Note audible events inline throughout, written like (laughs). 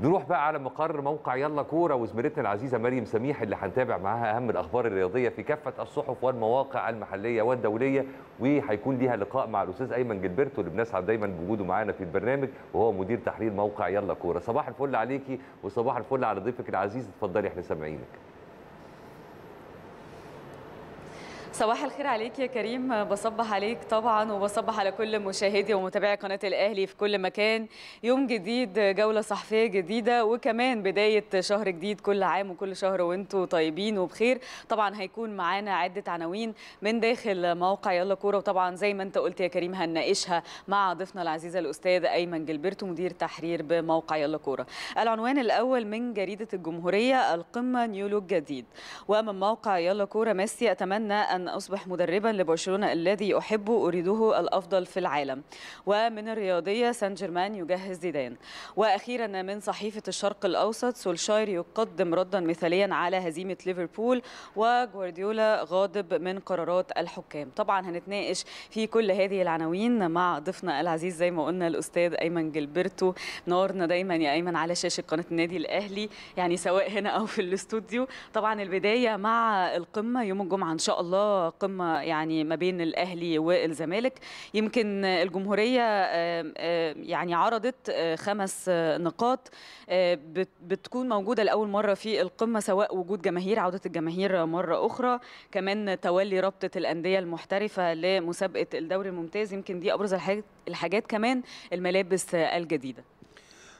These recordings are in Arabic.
نروح بقى على مقر موقع يلا كورة وزميلتنا العزيزة مريم سميح اللي هنتابع معاها أهم الأخبار الرياضية في كافة الصحف والمواقع المحلية والدولية وهيكون ليها لقاء مع الأستاذ أيمن جilberto اللي بنسعد دايما بوجوده معانا في البرنامج وهو مدير تحرير موقع يلا كورة. صباح الفل عليكي وصباح الفل على ضيفك العزيز اتفضلي إحنا سامعينك. صباح الخير عليك يا كريم. بصبح عليك طبعا وبصبح على كل مشاهدي ومتابعي قناة الأهلي في كل مكان. يوم جديد جولة صحفية جديدة وكمان بداية شهر جديد كل عام وكل شهر وأنتم طيبين وبخير. طبعا هيكون معانا عدة عناوين من داخل موقع يلا كورة وطبعا زي ما انت قلت يا كريم هنناقشها مع ضيفنا العزيز الأستاذ أيمن جilberto مدير تحرير بموقع يلا كورة. العنوان الأول من جريدة الجمهورية القمة نيو لوك جديد. ومن موقع يلا كورة ميسي أتمنى أن أصبح مدربا لبرشلونة الذي أحبه أريده الأفضل في العالم. ومن الرياضية سان جيرمان يجهز زيدان. وأخيرا من صحيفة الشرق الأوسط سولشاير يقدم ردا مثاليا على هزيمة ليفربول وجوارديولا غاضب من قرارات الحكام. طبعا هنتناقش في كل هذه العناوين مع ضيفنا العزيز زي ما قلنا الأستاذ أيمن جilberto نورنا دايما يا أيمن على شاشة قناة النادي الأهلي يعني سواء هنا أو في الاستوديو. طبعا البداية مع القمة يوم الجمعة إن شاء الله. قمة يعني ما بين الأهلي والزمالك. يمكن الجمهورية يعني عرضت خمس نقاط بتكون موجودة لأول مرة في القمة سواء وجود جماهير عودة الجماهير مرة أخرى. كمان تولي رابطة الأندية المحترفة لمسابقة الدوري الممتاز. يمكن دي أبرز الحاجات الحاجات كمان الملابس الجديدة.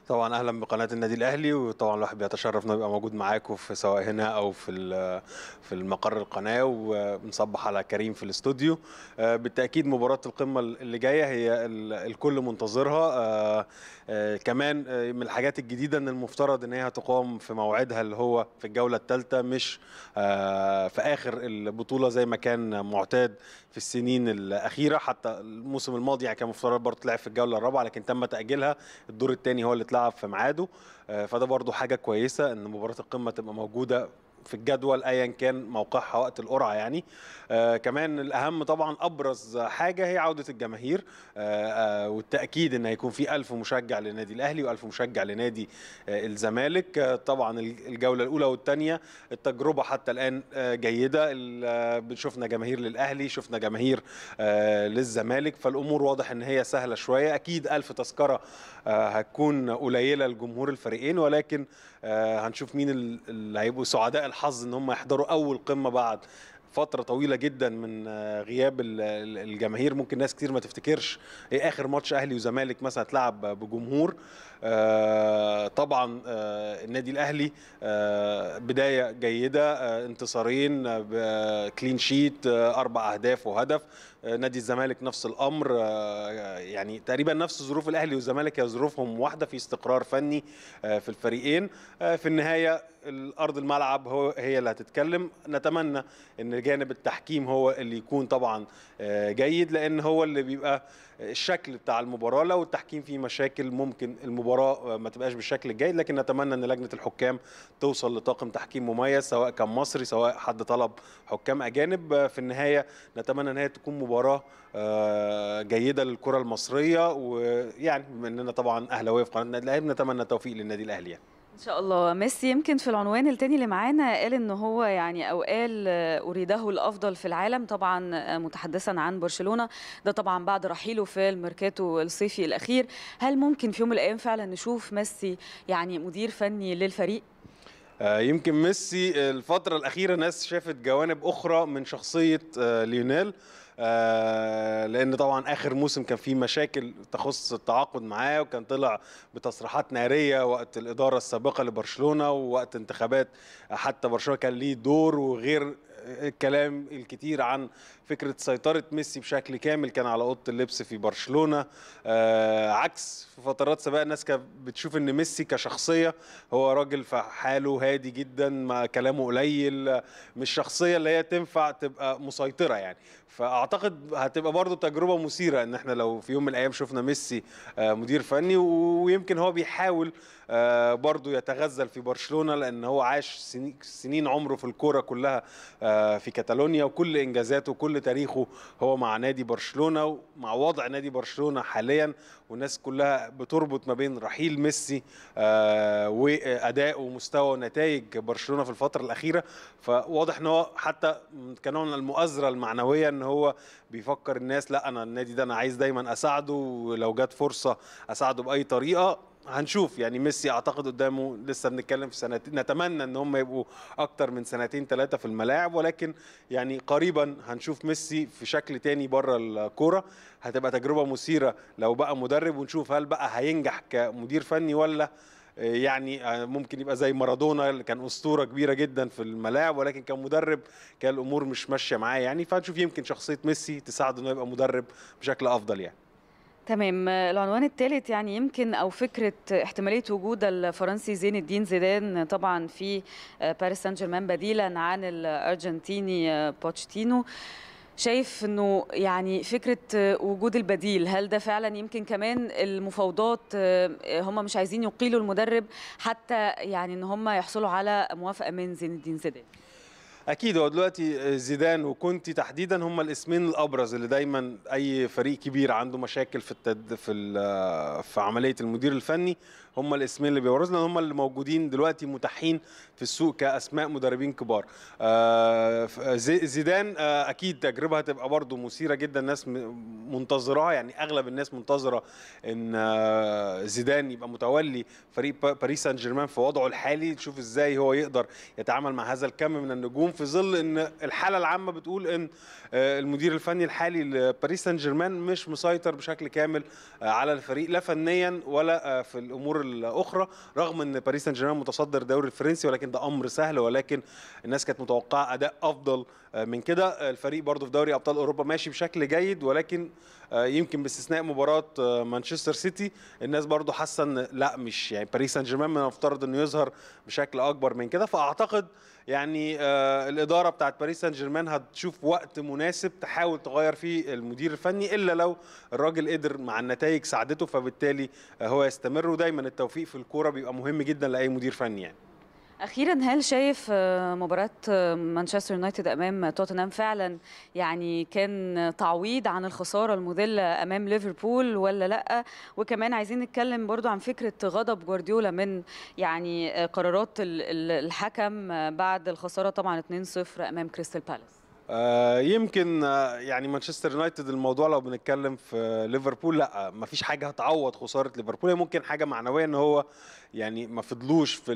طبعا أهلا بقناة النادي الأهلي وطبعا الواحد بيتشرف إنه يبقى موجود معاكم في سواء هنا أو في في المقر القناة وبنصبح على كريم في الاستوديو. بالتأكيد مباراة القمة اللي جاية هي الكل منتظرها. كمان من الحاجات الجديدة إن المفترض إن هي هتقام في موعدها اللي هو في الجولة الثالثه مش في آخر البطولة زي ما كان معتاد في السنين الأخيرة. حتى الموسم الماضي يعني كان مفترض برضه تلعب في الجولة الرابعة لكن تم تأجيلها. الدور الثاني هو اللي اتلعب في ميعاده. فده برضه حاجة كويسة إن مباراة القمة تبقى موجودة في الجدول ايا كان موقعها وقت القرعة يعني. آه كمان الأهم طبعا أبرز حاجة هي عودة الجماهير. آه آه والتأكيد إن هيكون في ألف مشجع للنادي الأهلي و1000 مشجع لنادي آه الزمالك. آه طبعا الجولة الأولى والثانيه التجربة حتى الآن آه جيدة. شفنا جماهير للأهلي شفنا جماهير آه للزمالك. فالأمور واضح إن هي سهلة شوية. أكيد ألف تذكرة آه هتكون قليلة لجمهور الفريقين ولكن آه هنشوف مين اللي هيبقوا سعداء الحظ إن هم يحضروا أول قمة بعد فترة طويلة جدا من غياب الجماهير. ممكن ناس كتير ما تفتكرش إيه آخر ماتش أهلي وزمالك مثلا اتلعب بجمهور؟ طبعا النادي الأهلي بداية جيدة انتصارين كلين شيت أربع أهداف وهدف. نادي الزمالك نفس الأمر يعني تقريبا نفس ظروف الأهلي والزمالك هي ظروفهم واحدة في استقرار فني في الفريقين في النهاية الأرض الملعب هو هي اللي هتتكلم. نتمنى إن جانب التحكيم هو اللي يكون طبعا جيد لأن هو اللي بيبقى الشكل بتاع المباراة. لو التحكيم فيه مشاكل ممكن المباراة ما تبقاش بالشكل الجيد لكن نتمنى إن لجنة الحكام توصل لطاقم تحكيم مميز سواء كان مصري سواء حد طلب حكام أجانب. في النهاية نتمنى إن هي تكون مباراة جيدة للكرة المصرية ويعني بما إننا طبعا أهلاوية في قناة النادي الأهلي نتمنى التوفيق للنادي الأهلي يعني. إن شاء الله. ميسي يمكن في العنوان الثاني اللي معانا قال إن هو يعني أو قال أريده الأفضل في العالم طبعا متحدثا عن برشلونة. ده طبعا بعد رحيله في الميركاتو الصيفي الأخير. هل ممكن في يوم من الأيام فعلا نشوف ميسي يعني مدير فني للفريق؟ يمكن ميسي الفترة الأخيرة ناس شافت جوانب أخرى من شخصية ليونيل آه لأن طبعا آخر موسم كان فيه مشاكل تخص التعاقد معاه وكان طلع بتصريحات نارية وقت الإدارة السابقة لبرشلونة ووقت انتخابات حتى برشلونة كان ليه دور وغير الكلام الكتير عن فكرة سيطرة ميسي بشكل كامل. كان على أوضة اللبس في برشلونة. آه عكس في فترات سابقة الناس كانت بتشوف إن ميسي كشخصية هو راجل في حاله هادي جدا ما كلامه قليل مش شخصية اللي هي تنفع تبقى مسيطرة يعني. فأعتقد هتبقى برضو تجربة مثيرة إن إحنا لو في يوم من الأيام شفنا ميسي آه مدير فني. ويمكن هو بيحاول آه برضو يتغزل في برشلونة لأن هو عاش سنين عمره في الكورة كلها في كاتالونيا وكل إنجازاته وكل تاريخه هو مع نادي برشلونة ومع وضع نادي برشلونة حاليا. والناس كلها بتربط ما بين رحيل ميسي آه، وأداء ومستوى ونتائج برشلونة في الفترة الأخيرة. فواضح إن هو حتى كنوع من المؤازرة المعنوية إن هو بيفكر الناس لا أنا النادي ده أنا عايز دايما أساعده ولو جت فرصة أساعده بأي طريقة. هنشوف. يعني ميسي أعتقد قدامه لسه بنتكلم في سنتين نتمنى إن هم يبقوا أكتر من سنتين ثلاثة في الملاعب. ولكن يعني قريبا هنشوف ميسي في شكل تاني بره الكورة. هتبقى تجربة مثيرة لو بقى مدرب ونشوف هل بقى هينجح كمدير فني ولا يعني ممكن يبقى زي مارادونا اللي كان أسطورة كبيرة جدا في الملاعب. ولكن كمدرب كان الأمور مش ماشية معاه يعني. فهنشوف يمكن شخصية ميسي تساعده إنه يبقى مدرب بشكل أفضل يعني. تمام. العنوان الثالث يعني يمكن أو فكرة احتمالية وجود الفرنسي زين الدين زيدان طبعا في باريس سان جيرمان بديلا عن الأرجنتيني بوتشيتينو شايف إنه يعني فكرة وجود البديل هل ده فعلا يمكن كمان المفاوضات هم مش عايزين يقيلوا المدرب حتى يعني إن هم يحصلوا على موافقة من زين الدين زيدان؟ أكيد هو دلوقتي زيدان وكونتي تحديدا هم الاسمين الأبرز اللي دايما أي فريق كبير عنده مشاكل في التد... في ال... في عملية المدير الفني هم الاسمين اللي بيبرزوا لأن هم اللي موجودين دلوقتي متاحين في السوق كأسماء مدربين كبار. آه زيدان آه أكيد تجربة هتبقى برضو مثيرة جدا الناس منتظراها يعني أغلب الناس منتظرة إن آه زيدان يبقى متولي فريق باريس سان جيرمان في وضعه الحالي تشوف إزاي هو يقدر يتعامل مع هذا الكم من النجوم. في ظل إن الحالة العامة بتقول إن المدير الفني الحالي لباريس سان جيرمان مش مسيطر بشكل كامل على الفريق لا فنيا ولا في الأمور الأخرى رغم إن باريس سان جيرمان متصدر الدوري الفرنسي ولكن ده أمر سهل ولكن الناس كانت متوقعة أداء أفضل من كده. الفريق برضه في دوري أبطال أوروبا ماشي بشكل جيد ولكن يمكن باستثناء مباراة مانشستر سيتي الناس برضه حاسة إن لا مش يعني باريس سان جيرمان من المفترض إنه يظهر بشكل أكبر من كده. فأعتقد يعني آه الإدارة بتاعت باريس سان جيرمان هتشوف وقت مناسب تحاول تغير فيه المدير الفني إلا لو الراجل قدر مع النتائج ساعدته فبالتالي هو يستمر. ودايما التوفيق في الكورة بيبقى مهم جدا لأي مدير فني يعني. أخيرا هل شايف مباراة مانشستر يونايتد أمام توتنهام فعلا يعني كان تعويض عن الخسارة المذلة أمام ليفربول ولا لأ؟ وكمان عايزين نتكلم برضو عن فكرة غضب جوارديولا من يعني قرارات الحكم بعد الخسارة طبعا 2-0 أمام كريستال بالاس. آه يمكن آه يعني مانشستر يونايتد الموضوع لو بنتكلم في ليفربول لأ ما فيش حاجة هتعوض خسارة ليفربول ممكن حاجة معنوية إن هو يعني ما فضلوش في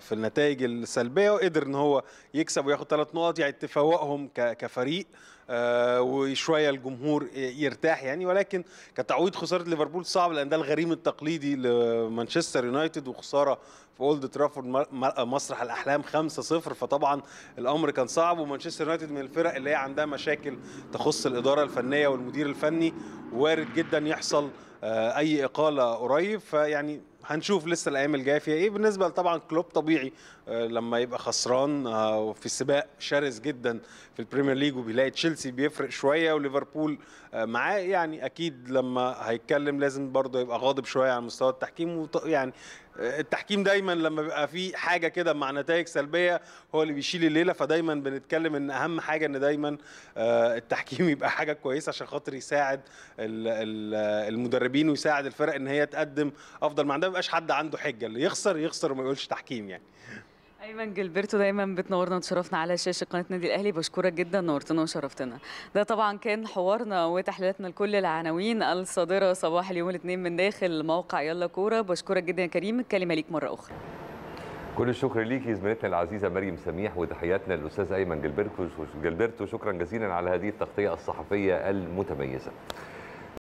في النتائج السلبية وقدر إن هو يكسب وياخد ثلاث نقط يعني تفوقهم كفريق آه وشوية الجمهور يرتاح يعني. ولكن كتعويض خسارة ليفربول صعب لأن ده الغريم التقليدي لمانشستر يونايتد وخسارة في أولد ترافورد مسرح الأحلام 5-0 فطبعا الأمر كان صعب ومانشستر يونايتد من الفرق اللي هي عندها مشاكل تخص الإدارة الفنية والمدير الفني وارد جدا يحصل أي إقالة قريب. فيعني هنشوف لسه الأيام الجاية فيها إيه. بالنسبة طبعا كلوب طبيعي لما يبقى خسران في سباق شرس جدا في ال Premier League وبيلاقي تشيلسي بيفرق شوية وليفربول معاه يعني أكيد لما هيتكلم لازم برضه يبقى غاضب شوية على مستوى التحكيم يعني التحكيم دايما لما بيبقى في حاجة كده مع نتائج سلبية هو اللي بيشيل الليلة فدايما بنتكلم إن أهم حاجة إن دايما التحكيم (laughs) يبقى حاجة كويسة عشان خاطر يساعد المدربين ويساعد الفرق إن هي تقدم أفضل ما عندها ما يبقاش حد عنده حجة اللي يخسر يخسر وما يقولش تحكيم يعني. ايمن جilberto دايما بتنورنا وتشرفنا على شاشة قناة النادي الأهلي. بشكرك جدا نورتنا وشرفتنا. ده طبعا كان حوارنا وتحليلاتنا لكل العناوين الصادرة صباح اليوم الاثنين من داخل موقع يلا كورة. بشكرك جدا يا كريم. الكلمة ليك مرة أخرى. كل الشكر ليكي زميلتنا العزيزة مريم سميح وتحياتنا للاستاذ أيمن جلبرتو جلبرتو شكرا جزيلا على هذه التغطية الصحفية المتميزة.